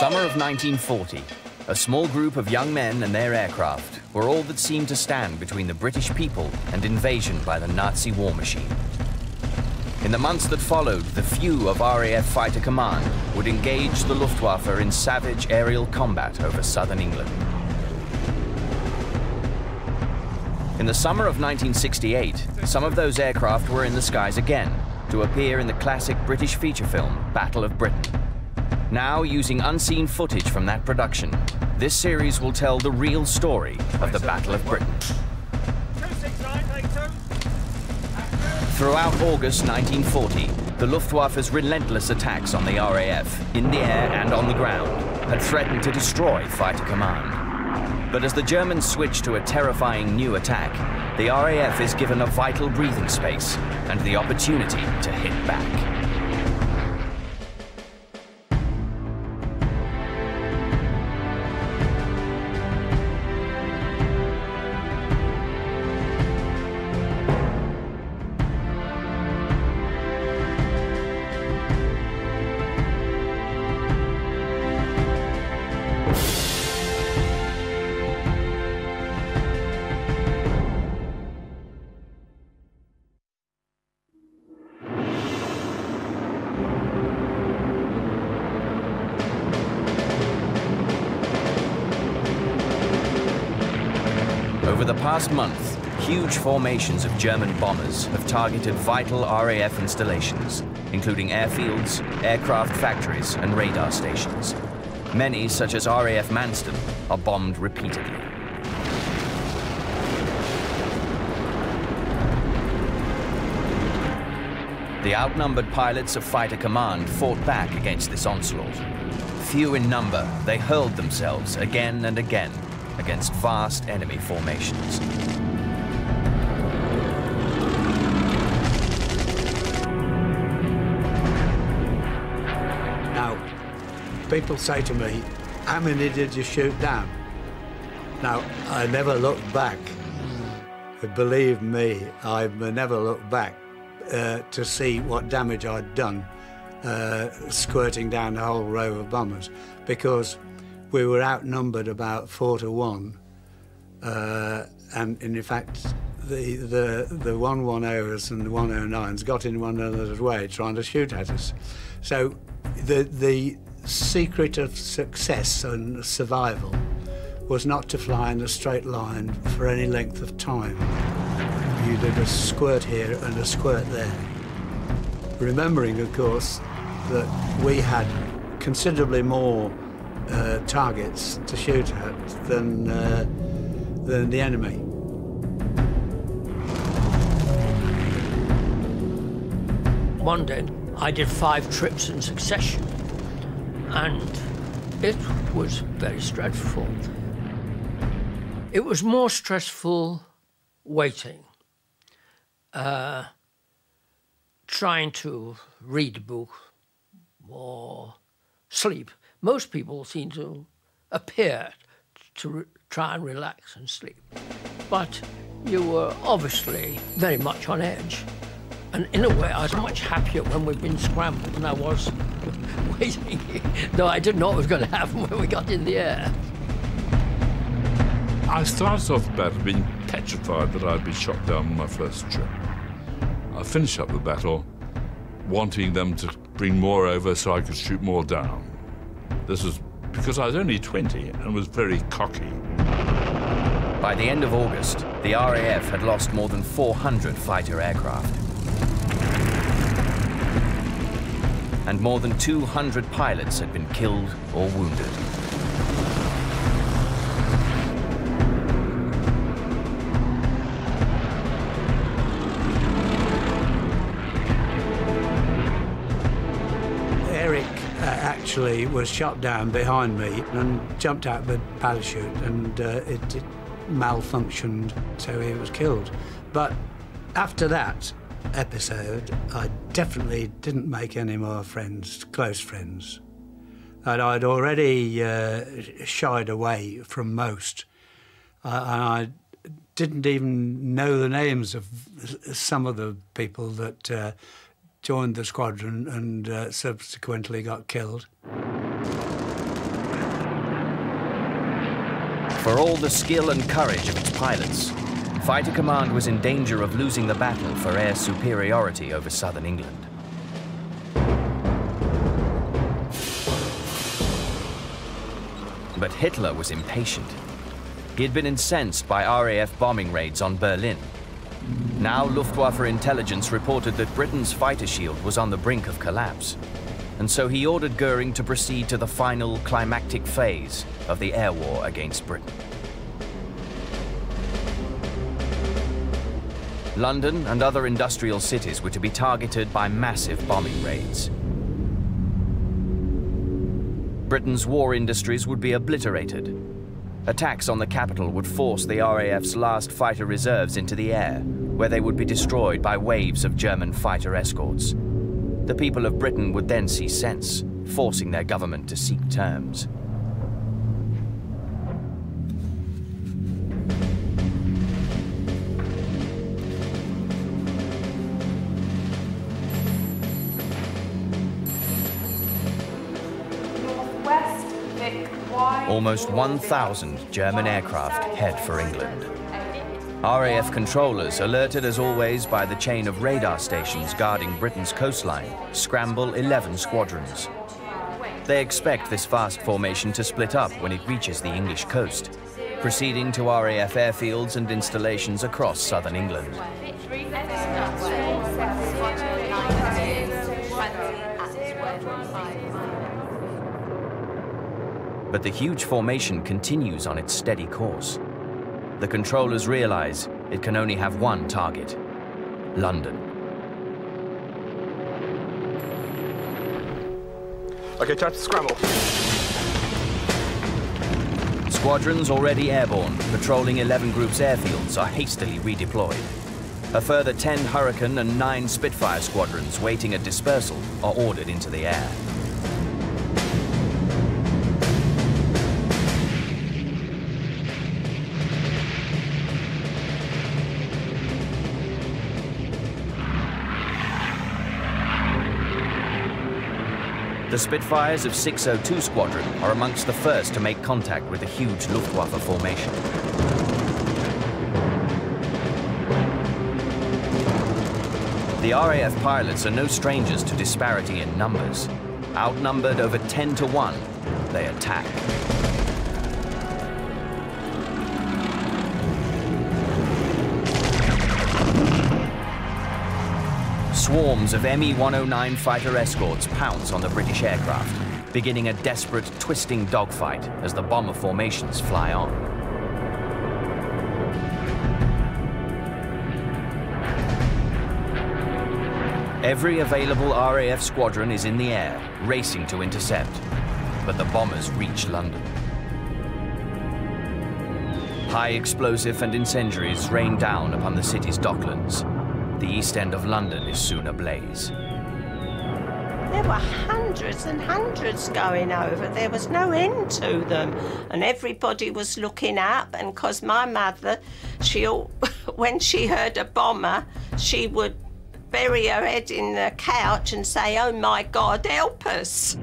summer of 1940, a small group of young men and their aircraft were all that seemed to stand between the British people and invasion by the Nazi war machine. In the months that followed, the few of RAF Fighter Command would engage the Luftwaffe in savage aerial combat over southern England. In the summer of 1968, some of those aircraft were in the skies again to appear in the classic British feature film Battle of Britain. Now, using unseen footage from that production, this series will tell the real story of the Battle of Britain. Throughout August 1940, the Luftwaffe's relentless attacks on the RAF, in the air and on the ground, had threatened to destroy Fighter Command. But as the Germans switch to a terrifying new attack, the RAF is given a vital breathing space and the opportunity to hit back. Over the past month, huge formations of German bombers have targeted vital RAF installations, including airfields, aircraft factories, and radar stations. Many, such as RAF Manston, are bombed repeatedly. The outnumbered pilots of Fighter Command fought back against this onslaught. Few in number, they hurled themselves again and again against vast enemy formations. Now, people say to me, how many did you shoot down? Now, I never looked back. Believe me, I never looked back uh, to see what damage I'd done uh, squirting down the whole row of bombers because we were outnumbered about four to one. Uh, and, and in fact, the, the, the 110s and the 109s got in one another's way trying to shoot at us. So the, the secret of success and survival was not to fly in a straight line for any length of time. You did a squirt here and a squirt there. Remembering, of course, that we had considerably more uh, targets to shoot at than, uh, than the enemy. One day, I did five trips in succession, and it was very stressful. It was more stressful waiting, uh, trying to read a book or sleep. Most people seem to appear to try and relax and sleep. But you were obviously very much on edge. And in a way, I was much happier when we'd been scrambled than I was waiting, though I didn't know what was going to happen when we got in the air. I started off the battle being petrified that I'd be shot down on my first trip. I finished up the battle wanting them to bring more over so I could shoot more down. This was because I was only 20 and was very cocky. By the end of August, the RAF had lost more than 400 fighter aircraft. And more than 200 pilots had been killed or wounded. Was shot down behind me and jumped out the parachute and uh, it, it malfunctioned, so he was killed. But after that episode, I definitely didn't make any more friends, close friends. And I'd already uh, shied away from most. Uh, and I didn't even know the names of some of the people that uh, joined the squadron and uh, subsequently got killed. For all the skill and courage of its pilots, Fighter Command was in danger of losing the battle for air superiority over southern England. But Hitler was impatient. He had been incensed by RAF bombing raids on Berlin now Luftwaffe intelligence reported that Britain's fighter shield was on the brink of collapse. And so he ordered Goering to proceed to the final climactic phase of the air war against Britain. London and other industrial cities were to be targeted by massive bombing raids. Britain's war industries would be obliterated. Attacks on the capital would force the RAF's last fighter reserves into the air, where they would be destroyed by waves of German fighter escorts. The people of Britain would then see sense, forcing their government to seek terms. Almost 1,000 German aircraft head for England. RAF controllers, alerted as always by the chain of radar stations guarding Britain's coastline, scramble 11 squadrons. They expect this vast formation to split up when it reaches the English coast, proceeding to RAF airfields and installations across southern England. But the huge formation continues on its steady course. The controllers realize it can only have one target, London. Okay, time to scramble. Squadrons already airborne, patrolling 11 Group's airfields, are hastily redeployed. A further 10 Hurricane and 9 Spitfire squadrons waiting at dispersal are ordered into the air. The Spitfires of 602 Squadron are amongst the first to make contact with the huge Luftwaffe formation. The RAF pilots are no strangers to disparity in numbers. Outnumbered over 10 to 1, they attack. Swarms of Me-109 fighter escorts pounce on the British aircraft, beginning a desperate, twisting dogfight as the bomber formations fly on. Every available RAF squadron is in the air, racing to intercept, but the bombers reach London. High explosive and incendiaries rain down upon the city's docklands. The east end of London is soon ablaze. There were hundreds and hundreds going over. There was no end to them. And everybody was looking up. And because my mother, she, when she heard a bomber, she would bury her head in the couch and say, Oh my God, help us.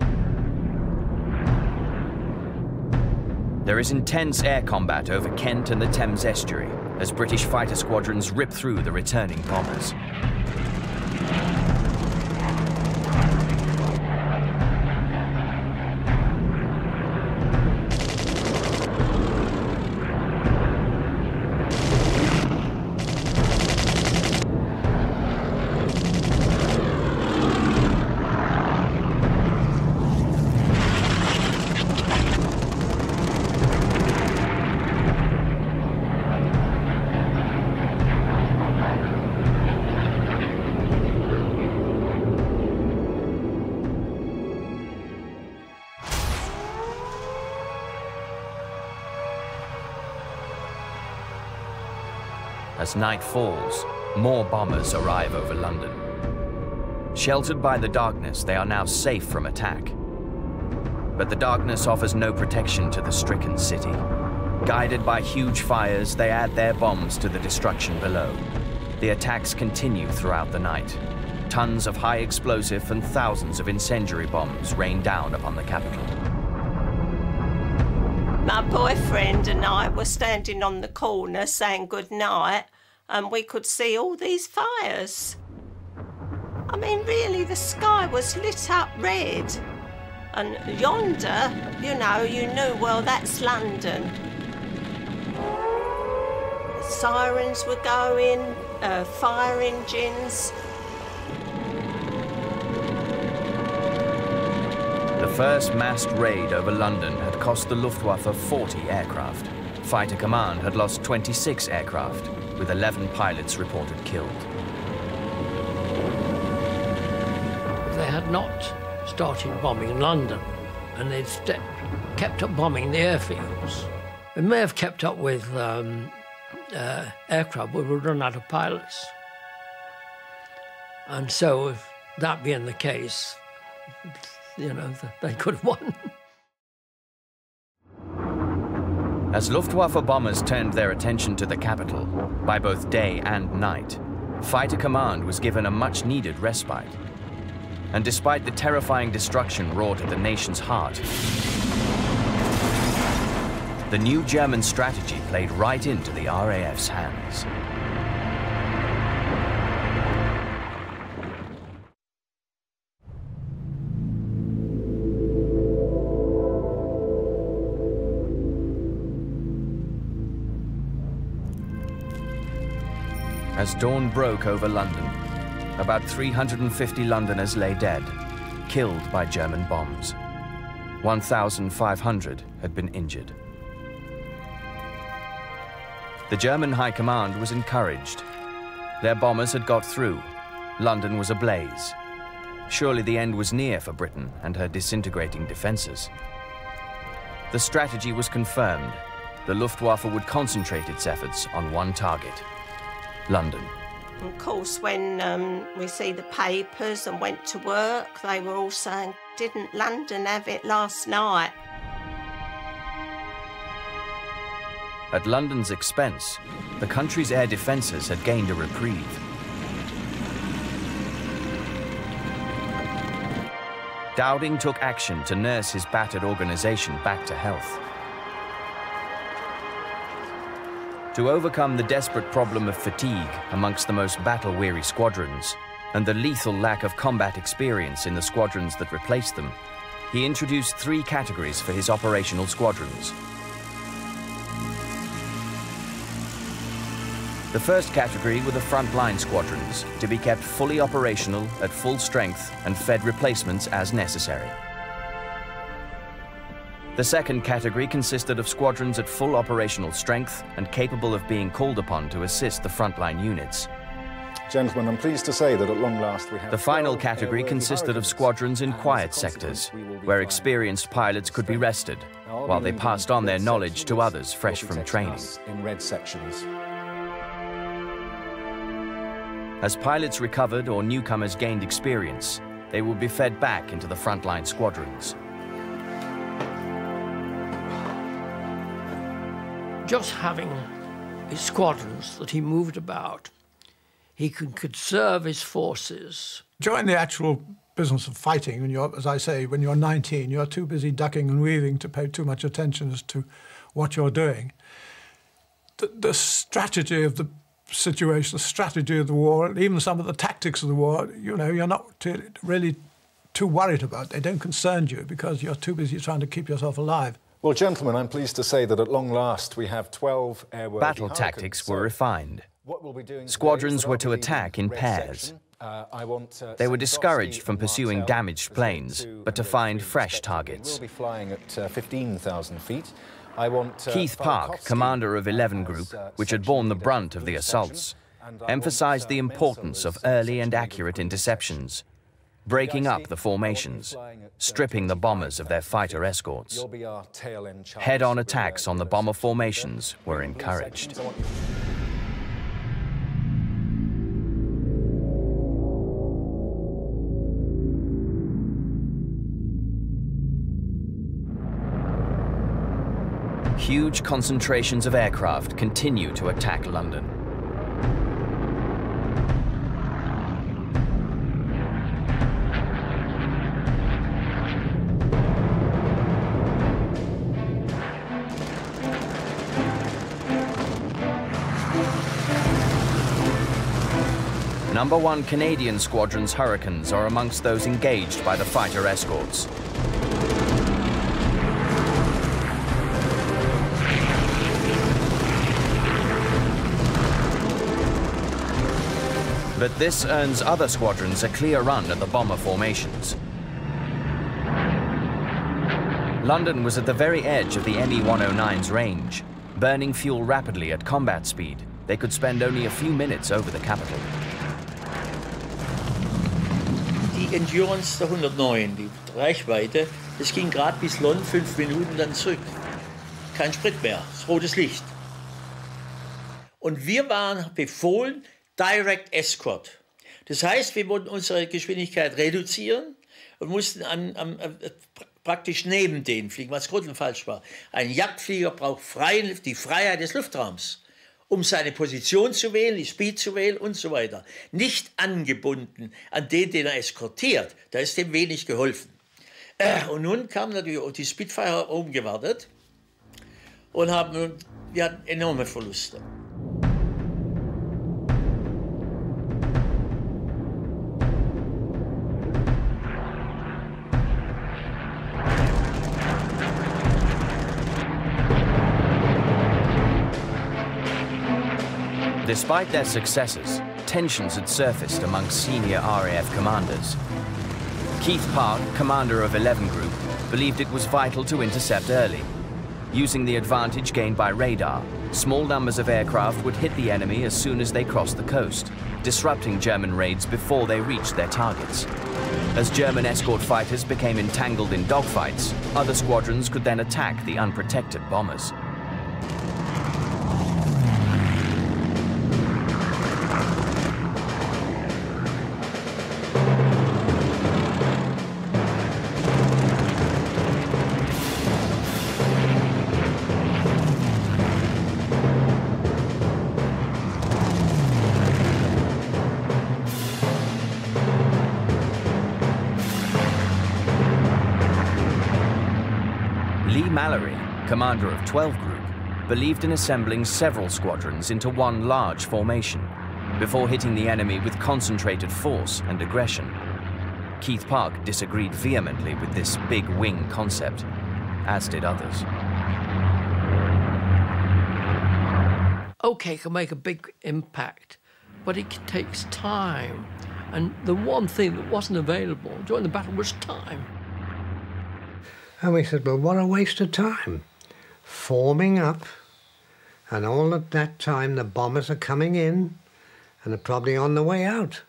There is intense air combat over Kent and the Thames estuary as British fighter squadrons rip through the returning bombers. As night falls, more bombers arrive over London. Sheltered by the darkness, they are now safe from attack. But the darkness offers no protection to the stricken city. Guided by huge fires, they add their bombs to the destruction below. The attacks continue throughout the night. Tons of high explosive and thousands of incendiary bombs rain down upon the capital. My boyfriend and I were standing on the corner saying good night, and we could see all these fires. I mean, really, the sky was lit up red. And yonder, you know, you knew, well, that's London. Sirens were going, uh, fire engines. The first massed raid over London had cost the Luftwaffe 40 aircraft. Fighter Command had lost 26 aircraft, with 11 pilots reported killed. If they had not started bombing London and they'd kept up bombing the airfields, they may have kept up with um, uh, aircraft, but would run out of pilots. And so, if that being the case, you know, they could have won. As Luftwaffe bombers turned their attention to the capital, by both day and night, Fighter Command was given a much needed respite. And despite the terrifying destruction wrought at the nation's heart, the new German strategy played right into the RAF's hands. As dawn broke over London, about 350 Londoners lay dead, killed by German bombs. 1,500 had been injured. The German High Command was encouraged. Their bombers had got through. London was ablaze. Surely the end was near for Britain and her disintegrating defences. The strategy was confirmed. The Luftwaffe would concentrate its efforts on one target London. Of course, when um, we see the papers and went to work, they were all saying, Didn't London have it last night? At London's expense, the country's air defences had gained a reprieve. Dowding took action to nurse his battered organisation back to health. To overcome the desperate problem of fatigue amongst the most battle-weary squadrons, and the lethal lack of combat experience in the squadrons that replaced them, he introduced three categories for his operational squadrons. The first category were the frontline squadrons, to be kept fully operational at full strength and fed replacements as necessary. The second category consisted of squadrons at full operational strength and capable of being called upon to assist the frontline units. Gentlemen, I'm pleased to say that at long last we have... The final category consisted of squadrons in quiet sectors, where experienced pilots could be rested, while they passed on their knowledge to others fresh from training. In red sections. As pilots recovered or newcomers gained experience, they would be fed back into the frontline squadrons. Just having his squadrons that he moved about, he could conserve his forces. During the actual business of fighting, when you're, as I say, when you're 19, you're too busy ducking and weaving to pay too much attention as to what you're doing. The, the strategy of the situation, the strategy of the war, even some of the tactics of the war, you know, you're not really too worried about. They don't concern you because you're too busy trying to keep yourself alive. Well, gentlemen, I'm pleased to say that at long last we have 12 airworthy Battle tactics were refined. We Squadrons were to attack in pairs. Uh, want, uh, they were discouraged from pursuing damaged planes, but to find fresh targets. We'll be flying at uh, 15,000 feet. I Want, uh, Keith Park, commander of 11 Group, uh, which had borne the brunt of the assaults, emphasized the importance of early and accurate interceptions, breaking up the formations, stripping the bombers of their fighter escorts. Head-on attacks on the bomber formations were encouraged. huge concentrations of aircraft continue to attack London. Number 1 Canadian Squadron's Hurricanes are amongst those engaged by the fighter escorts. But this earns other squadrons a clear run at the bomber formations. London was at the very edge of the ME-109's range. Burning fuel rapidly at combat speed, they could spend only a few minutes over the capital. Endurance der 109, die Reichweite, das ging gerade bis London, fünf Minuten dann zurück. Kein Sprit mehr, rotes Licht. Und wir waren befohlen, Direct Escort. Das heißt, wir wollten unsere Geschwindigkeit reduzieren und mussten an, an, an, praktisch neben denen fliegen, was grundfalsch war. Ein Jagdflieger braucht frei, die Freiheit des Luftraums, um seine Position zu wählen, die Speed zu wählen und so weiter. Nicht angebunden an den, den er eskortiert. Da ist dem wenig geholfen. Äh, und nun kam natürlich die Spitfire oben gewartet und haben, wir hatten enorme Verluste. Despite their successes, tensions had surfaced among senior RAF commanders. Keith Park, commander of 11 Group, believed it was vital to intercept early. Using the advantage gained by radar, small numbers of aircraft would hit the enemy as soon as they crossed the coast, disrupting German raids before they reached their targets. As German escort fighters became entangled in dogfights, other squadrons could then attack the unprotected bombers. Commander of 12 Group, believed in assembling several squadrons into one large formation before hitting the enemy with concentrated force and aggression. Keith Park disagreed vehemently with this big wing concept, as did others. okay, can make a big impact, but it takes time. And the one thing that wasn't available during the battle was time. And we said, well, what a waste of time. Forming up, and all at that time the bombers are coming in and are probably on the way out.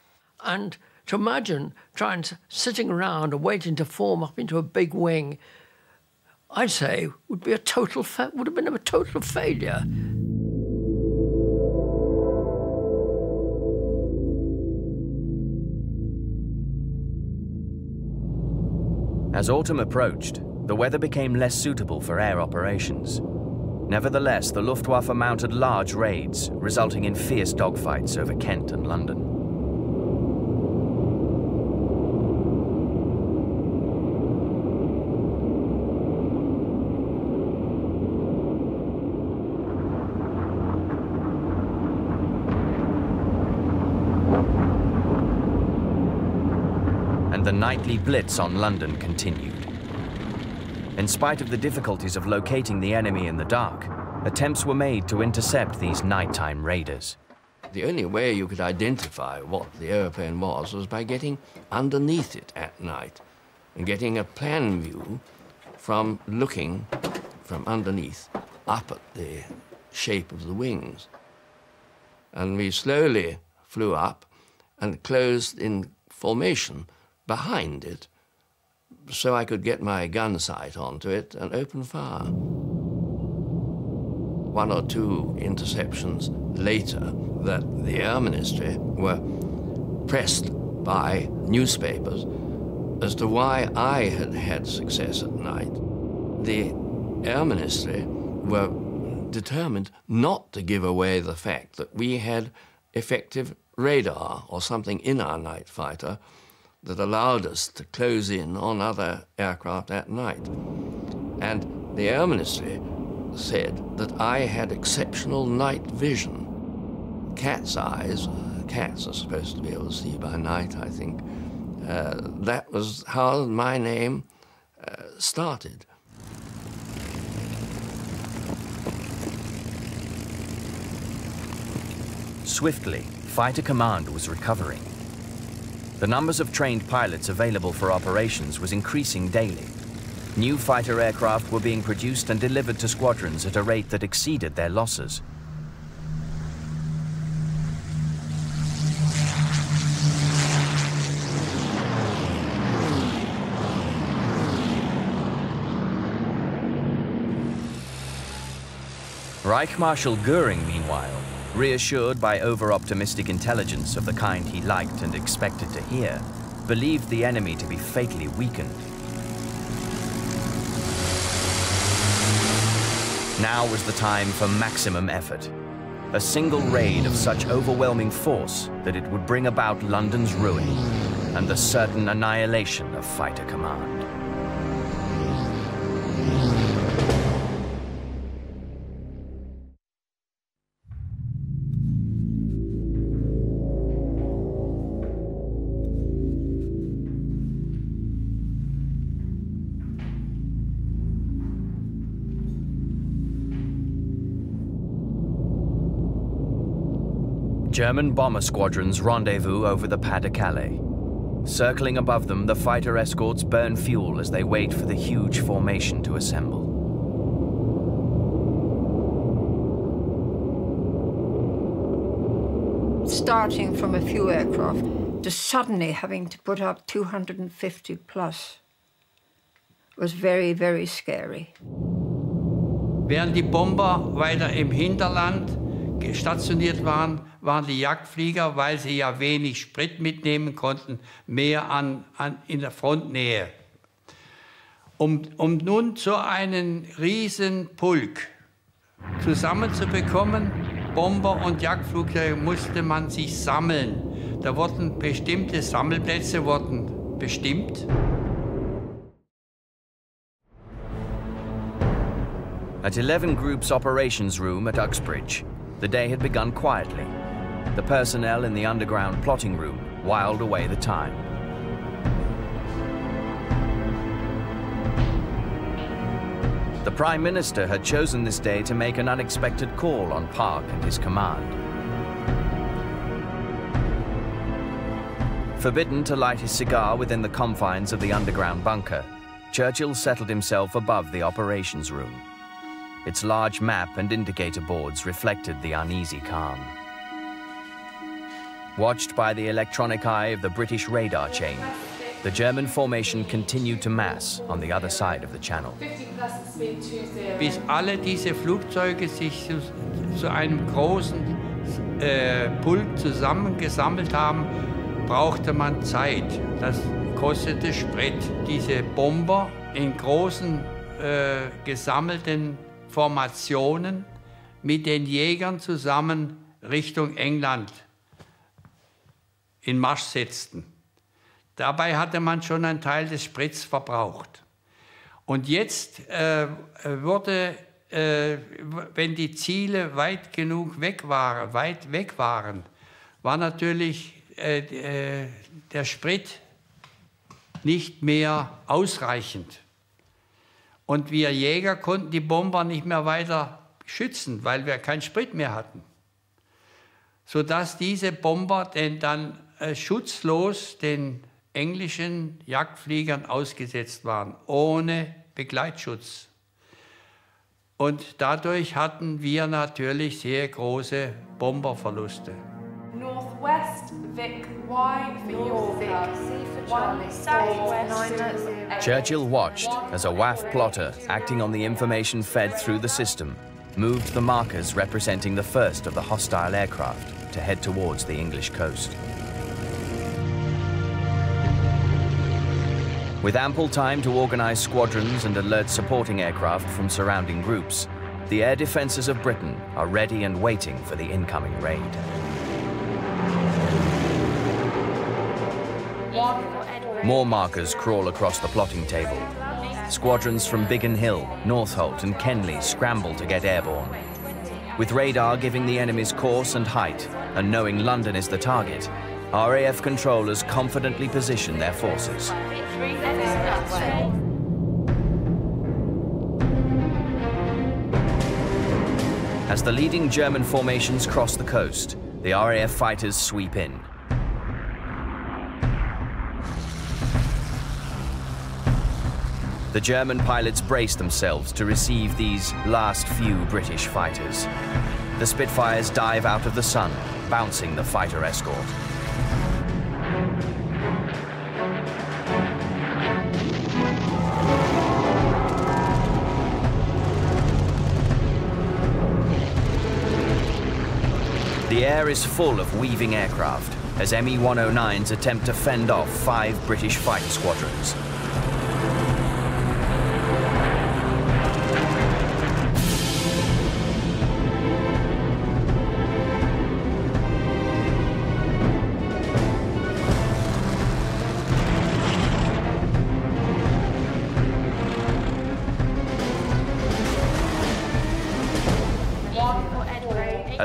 And to imagine trying to, sitting around and waiting to form up into a big wing, I'd say would be a total fa- would have been a total failure. As autumn approached, the weather became less suitable for air operations. Nevertheless, the Luftwaffe mounted large raids, resulting in fierce dogfights over Kent and London. And the nightly blitz on London continued. In spite of the difficulties of locating the enemy in the dark, attempts were made to intercept these nighttime raiders. The only way you could identify what the aeroplane was was by getting underneath it at night and getting a plan view from looking from underneath up at the shape of the wings. And we slowly flew up and closed in formation behind it so I could get my gun sight onto it and open fire. One or two interceptions later, that the Air Ministry were pressed by newspapers as to why I had had success at night. The Air Ministry were determined not to give away the fact that we had effective radar or something in our night fighter that allowed us to close in on other aircraft at night. And the Air Ministry said that I had exceptional night vision, cat's eyes, cats are supposed to be able to see by night, I think. Uh, that was how my name uh, started. Swiftly, Fighter Command was recovering. The numbers of trained pilots available for operations was increasing daily. New fighter aircraft were being produced and delivered to squadrons at a rate that exceeded their losses. Reich Marshal Goering, meanwhile, reassured by over-optimistic intelligence of the kind he liked and expected to hear, believed the enemy to be fatally weakened. Now was the time for maximum effort. A single raid of such overwhelming force that it would bring about London's ruin and the certain annihilation of Fighter Command. German bomber squadrons rendezvous over the Pas de Calais. Circling above them, the fighter escorts burn fuel as they wait for the huge formation to assemble. Starting from a few aircraft to suddenly having to put up 250 plus was very, very scary. Während die Bomber weiter im Hinterland stationiert waren, waren die Jagdflieger, weil sie ja wenig Sprit mitnehmen konnten, mehr an, an, in der Frontnähe. Um, um nun so einen Riesenpulk zusammenzubekommen, Bomber und Jagdflugzeuge, musste man sich sammeln. Da wurden bestimmte Sammelplätze wurden bestimmt. At 11 Group's operations room at Uxbridge, the day had begun quietly. The personnel in the underground plotting room whiled away the time. The Prime Minister had chosen this day to make an unexpected call on Park and his command. Forbidden to light his cigar within the confines of the underground bunker, Churchill settled himself above the operations room. Its large map and indicator boards reflected the uneasy calm. Watched by the electronic eye of the British radar chain, the German formation continued to mass on the other side of the channel. Bis alle diese Flugzeuge sich zu, zu einem großen äh, Pulk zusammengesammelt haben, brauchte man Zeit. Das kostete Sprit. Diese Bomber in großen äh, gesammelten Formationen mit den Jägern zusammen Richtung England in Marsch setzten. Dabei hatte man schon einen Teil des Sprits verbraucht. Und jetzt äh, wurde, äh, wenn die Ziele weit genug weg waren, weit weg waren, war natürlich äh, äh der Sprit nicht mehr ausreichend. Und wir Jäger konnten die Bomber nicht mehr weiter schützen, weil wir keinen Sprit mehr hatten. Sodass diese Bomber denn dann äh, schutzlos den englischen Jagdfliegern ausgesetzt waren, ohne Begleitschutz. Und dadurch hatten wir natürlich sehr große Bomberverluste. Northwest Vic Y for Churchill watched as a WAF plotter, acting on the information fed through the system, moved the markers representing the first of the hostile aircraft to head towards the English coast. With ample time to organize squadrons and alert supporting aircraft from surrounding groups, the air defenses of Britain are ready and waiting for the incoming raid. More markers crawl across the plotting table. Squadrons from Biggin Hill, Northolt and Kenley scramble to get airborne. With radar giving the enemy's course and height, and knowing London is the target, RAF controllers confidently position their forces. As the leading German formations cross the coast, the RAF fighters sweep in. The German pilots brace themselves to receive these last few British fighters. The Spitfires dive out of the sun, bouncing the fighter escort. The air is full of weaving aircraft as Me-109s attempt to fend off five British fighter squadrons.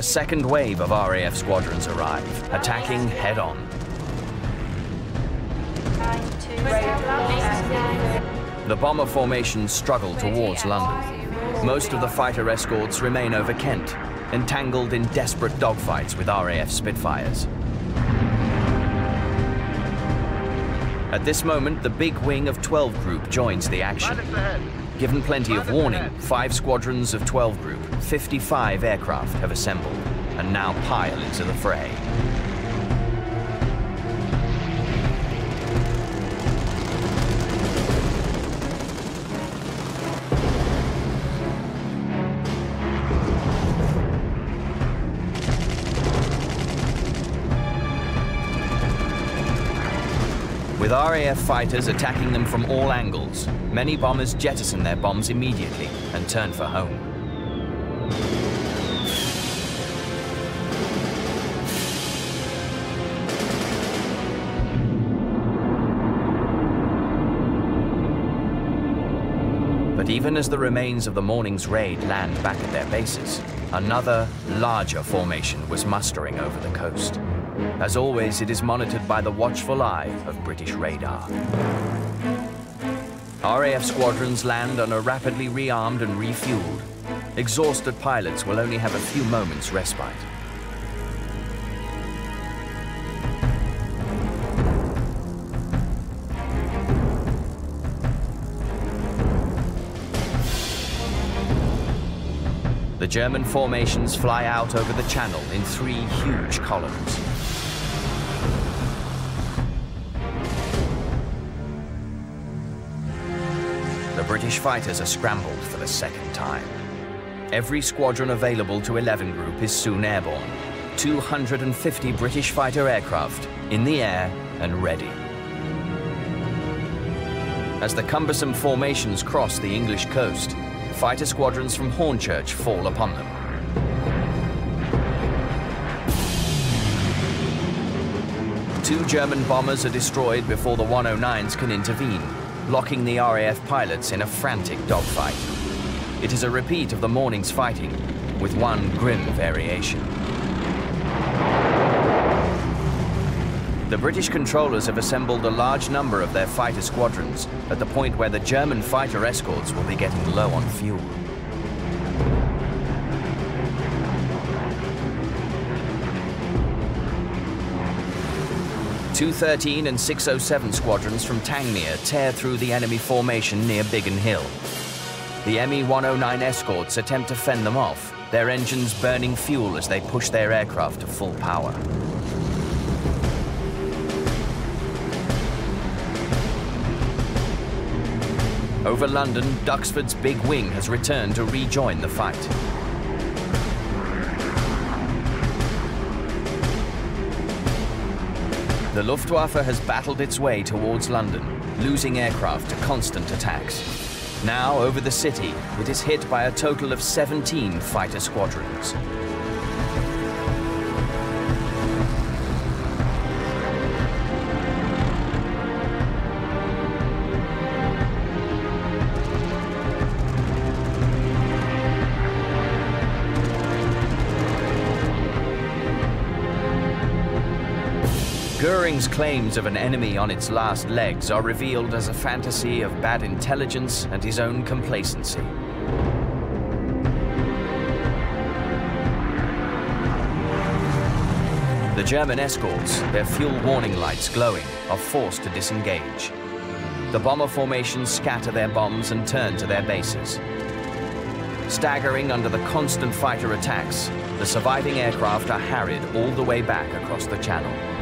Second wave of RAF squadrons arrive, attacking head-on. The bomber formations struggle towards London. Most of the fighter escorts remain over Kent, entangled in desperate dogfights with RAF Spitfires. At this moment, the big wing of 12 Group joins the action. Given plenty of warning, five squadrons of 12 Group, 55 aircraft have assembled now pile into the fray. With RAF fighters attacking them from all angles, many bombers jettison their bombs immediately and turn for home. Even as the remains of the morning's raid land back at their bases, another, larger formation was mustering over the coast. As always, it is monitored by the watchful eye of British radar. RAF squadrons land and are rapidly rearmed and refueled. Exhausted pilots will only have a few moments respite. The German formations fly out over the channel in three huge columns. The British fighters are scrambled for the second time. Every squadron available to 11 Group is soon airborne. 250 British fighter aircraft in the air and ready. As the cumbersome formations cross the English coast, fighter squadrons from Hornchurch fall upon them. Two German bombers are destroyed before the 109s can intervene, locking the RAF pilots in a frantic dogfight. It is a repeat of the morning's fighting, with one grim variation. The British controllers have assembled a large number of their fighter squadrons at the point where the German fighter escorts will be getting low on fuel. Two 13 and 607 squadrons from Tangmere tear through the enemy formation near Biggin Hill. The Me-109 escorts attempt to fend them off, their engines burning fuel as they push their aircraft to full power. Over London, Duxford's big wing has returned to rejoin the fight. The Luftwaffe has battled its way towards London, losing aircraft to constant attacks. Now, over the city, it is hit by a total of 17 fighter squadrons. Goering's claims of an enemy on its last legs are revealed as a fantasy of bad intelligence and his own complacency. The German escorts, their fuel warning lights glowing, are forced to disengage. The bomber formations scatter their bombs and turn to their bases. Staggering under the constant fighter attacks, the surviving aircraft are harried all the way back across the channel.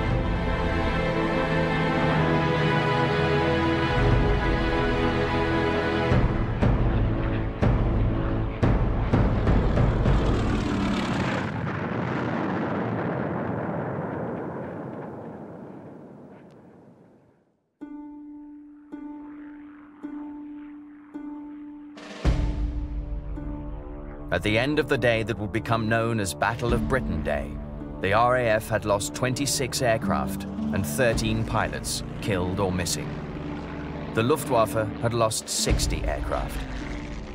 At the end of the day that would become known as Battle of Britain Day, the RAF had lost 26 aircraft and 13 pilots, killed or missing. The Luftwaffe had lost 60 aircraft.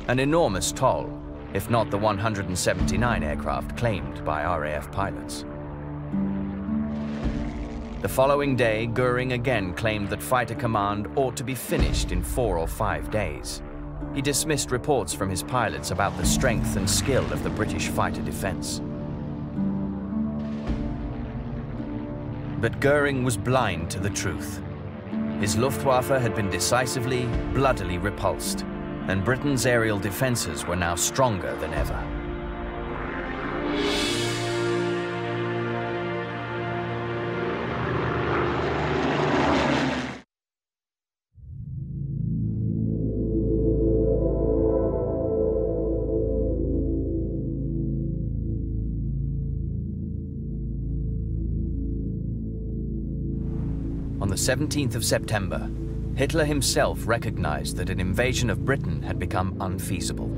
An enormous toll, if not the 179 aircraft claimed by RAF pilots. The following day, Goering again claimed that Fighter Command ought to be finished in four or five days. He dismissed reports from his pilots about the strength and skill of the British fighter defense. But Goering was blind to the truth. His Luftwaffe had been decisively, bloodily repulsed, and Britain's aerial defenses were now stronger than ever. 17th of September, Hitler himself recognized that an invasion of Britain had become unfeasible.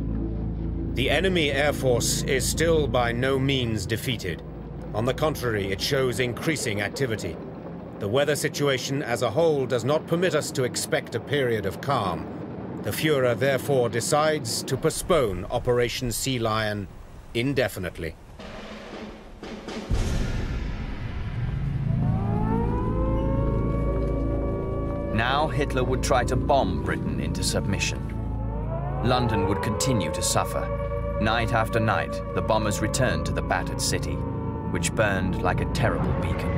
The enemy air force is still by no means defeated. On the contrary, it shows increasing activity. The weather situation as a whole does not permit us to expect a period of calm. The Fuhrer therefore decides to postpone Operation Sea Lion indefinitely. Now Hitler would try to bomb Britain into submission. London would continue to suffer. Night after night, the bombers returned to the battered city, which burned like a terrible beacon.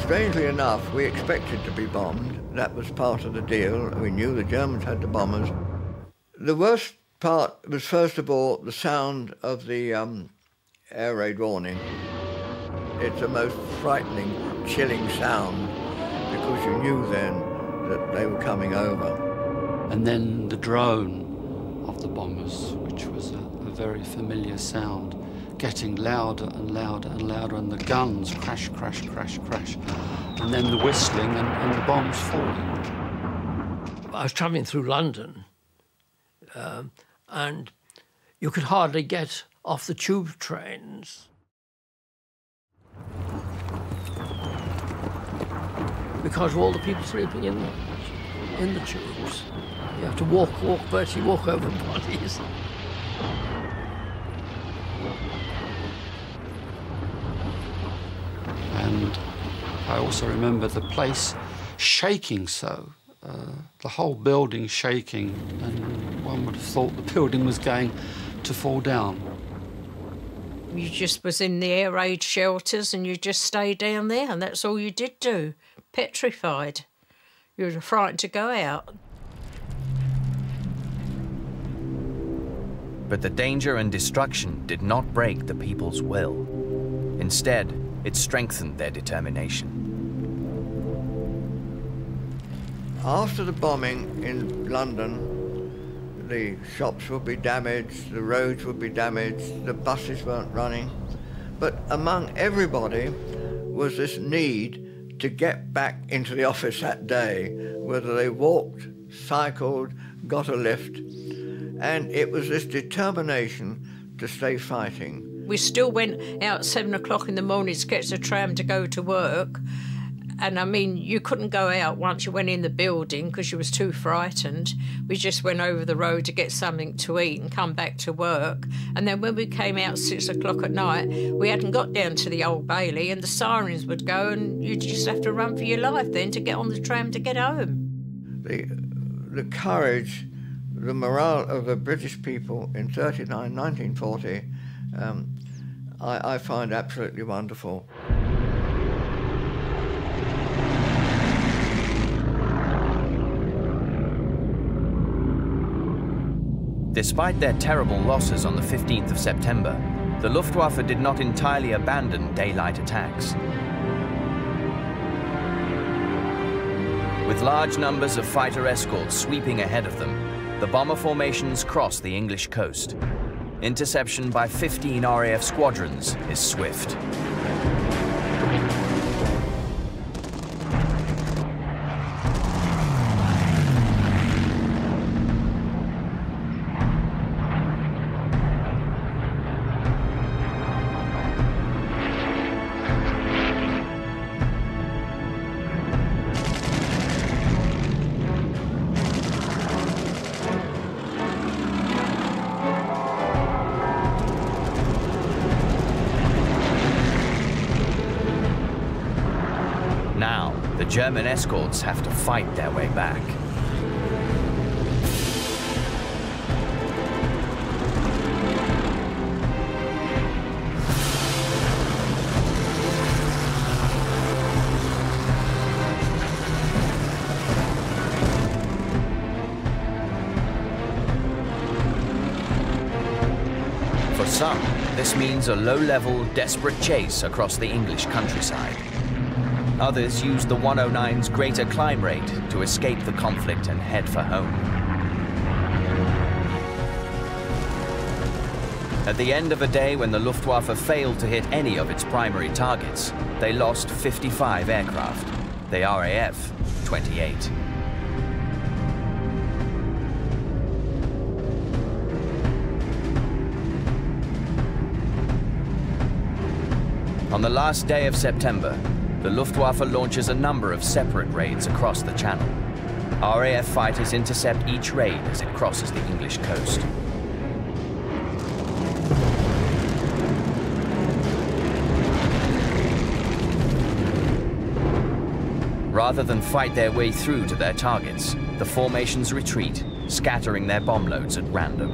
Strangely enough, we expected to be bombed. That was part of the deal. We knew the Germans had the bombers. The worst part was, first of all, the sound of the um, air raid warning. It's a most frightening, chilling sound because you knew then that they were coming over. And then the drone of the bombers, which was a, a very familiar sound, getting louder and louder and louder, and the guns crash, crash, crash, crash, and then the whistling and, and the bombs falling. I was travelling through London, um, and you could hardly get off the tube trains. Because of all the people sleeping in the, in the tubes. You have to walk, walk, virtually walk over bodies. And I also remember the place shaking so, uh, the whole building shaking, and one would have thought the building was going to fall down. You just was in the air raid shelters and you just stayed down there, and that's all you did do. Petrified. You were frightened to go out. But the danger and destruction did not break the people's will. Instead, it strengthened their determination. After the bombing in London, the shops would be damaged, the roads would be damaged, the buses weren't running. But among everybody was this need to get back into the office that day, whether they walked, cycled, got a lift. And it was this determination to stay fighting. We still went out seven o'clock in the morning to catch the tram to go to work, And I mean, you couldn't go out once you went in the building because you was too frightened. We just went over the road to get something to eat and come back to work. And then when we came out six o'clock at night, we hadn't got down to the Old Bailey, and the sirens would go, and you'd just have to run for your life then to get on the tram to get home. The the courage, the morale of the British people in 39, 1940. Um, I, I find absolutely wonderful. Despite their terrible losses on the 15th of September, the Luftwaffe did not entirely abandon daylight attacks. With large numbers of fighter escorts sweeping ahead of them, the bomber formations cross the English coast. Interception by 15 RAF squadrons is swift. German escorts have to fight their way back. For some, this means a low-level, desperate chase across the English countryside. Others used the 109's greater climb rate to escape the conflict and head for home. At the end of a day when the Luftwaffe failed to hit any of its primary targets, they lost 55 aircraft, the RAF 28. On the last day of September, the Luftwaffe launches a number of separate raids across the channel. RAF fighters intercept each raid as it crosses the English coast. Rather than fight their way through to their targets, the formations retreat, scattering their bomb loads at random.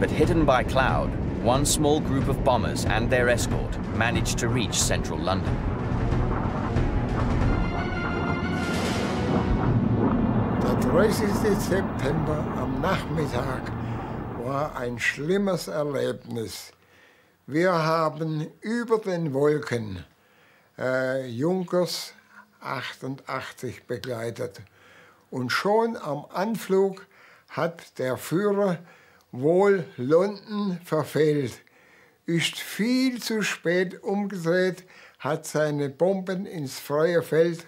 But hidden by cloud, one small group of bombers and their escort managed to reach central London. Der 30. September am Nachmittag war ein schlimmes Erlebnis. Wir haben über den Wolken äh, Junkers 88 begleitet. Und schon am Anflug hat der Führer wohl London verfehlt, ist viel zu spät umgedreht, hat seine Bomben ins freie Feld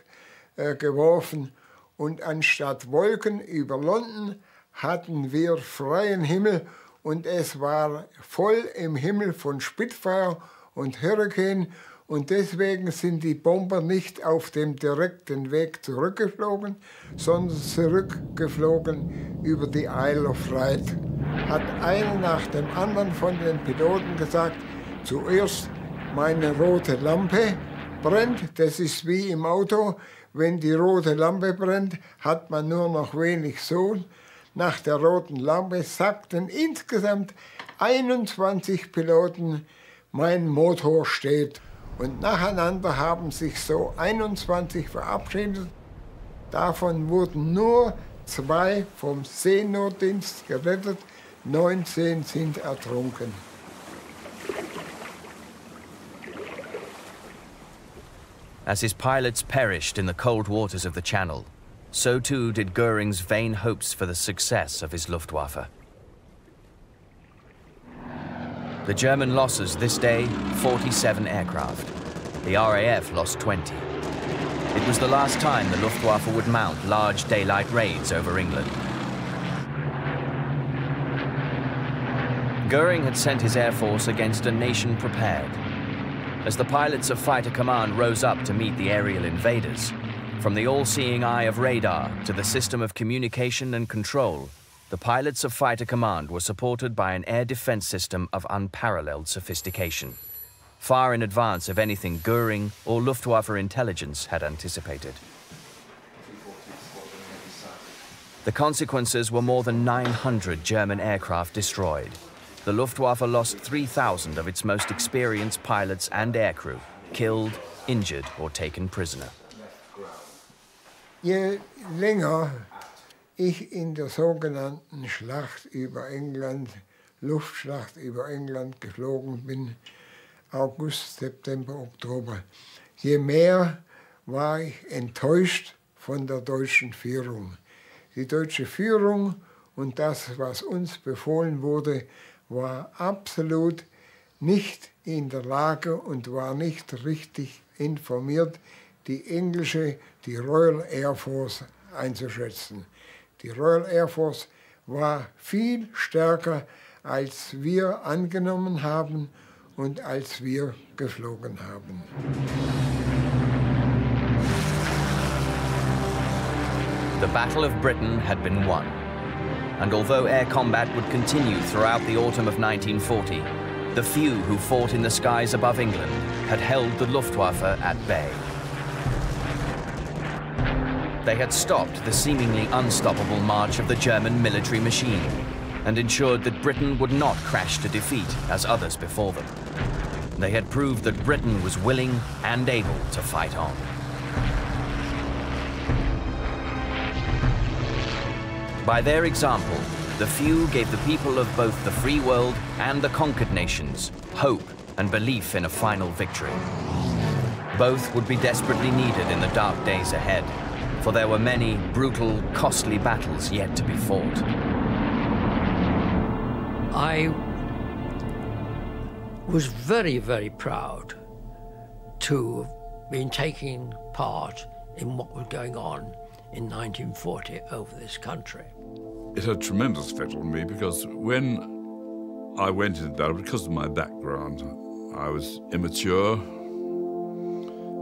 äh, geworfen. Und anstatt Wolken über London hatten wir freien Himmel. Und es war voll im Himmel von Spitfire und Hurricane und deswegen sind die Bomber nicht auf dem direkten Weg zurückgeflogen, sondern zurückgeflogen über die Isle of Wight. Hat einer nach dem anderen von den Piloten gesagt, zuerst meine rote Lampe brennt, das ist wie im Auto, wenn die rote Lampe brennt, hat man nur noch wenig Sohn. Nach der roten Lampe sagten insgesamt 21 Piloten, mein Motor steht. Und nacheinander haben sich so 21 verabschiedet. Davon wurden nur zwei vom Seenotdienst gerettet, 19 sind ertrunken. As his pilots perished in the cold waters of the Channel, so too did Goering's vain hopes for the success of his Luftwaffe. The German losses this day 47 aircraft. The RAF lost 20. It was the last time the Luftwaffe would mount large daylight raids over England. Goering had sent his air force against a nation prepared. As the pilots of Fighter Command rose up to meet the aerial invaders, from the all-seeing eye of radar to the system of communication and control, the pilots of Fighter Command were supported by an air defense system of unparalleled sophistication, far in advance of anything Goering or Luftwaffe intelligence had anticipated. The consequences were more than 900 German aircraft destroyed. The Luftwaffe lost 3,000 of its most experienced pilots and aircrew, killed, injured or taken prisoner. Je länger ich in der sogenannten Schlacht über England, Luftschlacht über England geflogen bin, August, September, Oktober, je mehr war ich enttäuscht von der deutschen Führung. Die deutsche Führung und das, was uns befohlen wurde, war absolut nicht in der Lage und war nicht richtig informiert, die englische, die Royal Air Force einzuschätzen. Die Royal Air Force war viel stärker, als wir angenommen haben und als wir geflogen haben. The Battle of Britain had been won. And although air combat would continue throughout the autumn of 1940, the few who fought in the skies above England had held the Luftwaffe at bay. They had stopped the seemingly unstoppable march of the German military machine and ensured that Britain would not crash to defeat as others before them. They had proved that Britain was willing and able to fight on. By their example, the few gave the people of both the free world and the conquered nations hope and belief in a final victory. Both would be desperately needed in the dark days ahead, for there were many brutal, costly battles yet to be fought. I was very, very proud to have been taking part in what was going on in 1940 over this country. It had tremendous effect on me because when I went into that, because of my background, I was immature,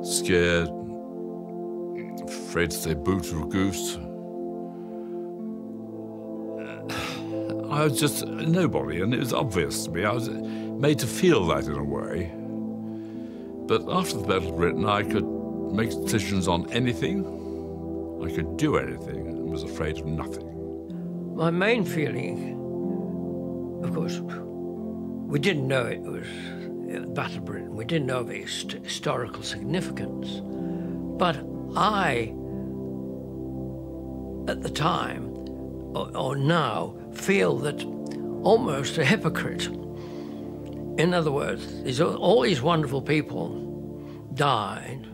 scared, afraid to say boot or goose. I was just nobody, and it was obvious to me. I was made to feel that in a way. But after the Battle of Britain, I could make decisions on anything. I could do anything and was afraid of nothing. My main feeling, of course, we didn't know it was uh, the Battle of Britain. We didn't know its historical significance. But I, at the time, or, or now, feel that almost a hypocrite. In other words, these, all these wonderful people died.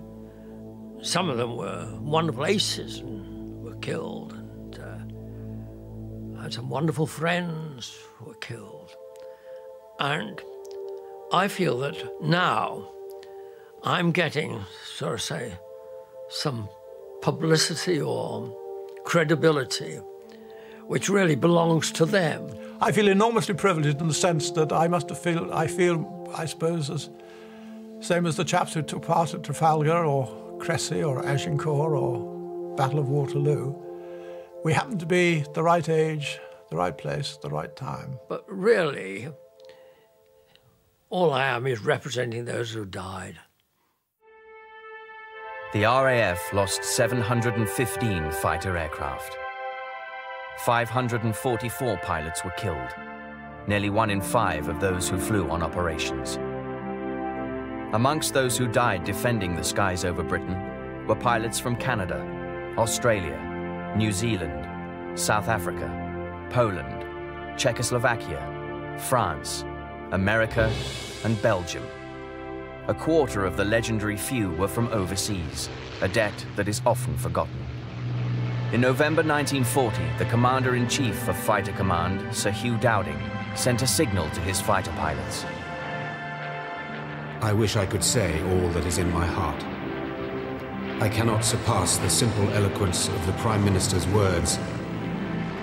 Some of them were wonderful aces and were killed. And uh, had some wonderful friends who were killed. And I feel that now I'm getting, sort of say, some publicity or credibility which really belongs to them. I feel enormously privileged in the sense that I must have feel I feel I suppose as same as the chaps who took part at Trafalgar or Crecy or Agincourt or Battle of Waterloo. We happen to be the right age, the right place, the right time. But really, all I am is representing those who died. The RAF lost 715 fighter aircraft. 544 pilots were killed, nearly one in five of those who flew on operations. Amongst those who died defending the skies over Britain were pilots from Canada, Australia, New Zealand, South Africa, Poland, Czechoslovakia, France, America, and Belgium. A quarter of the legendary few were from overseas, a debt that is often forgotten. In November 1940, the Commander-in-Chief of Fighter Command, Sir Hugh Dowding, sent a signal to his fighter pilots. I wish I could say all that is in my heart. I cannot surpass the simple eloquence of the Prime Minister's words.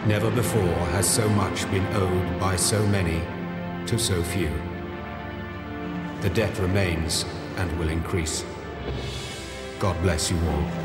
Never before has so much been owed by so many to so few. The debt remains, and will increase. God bless you all.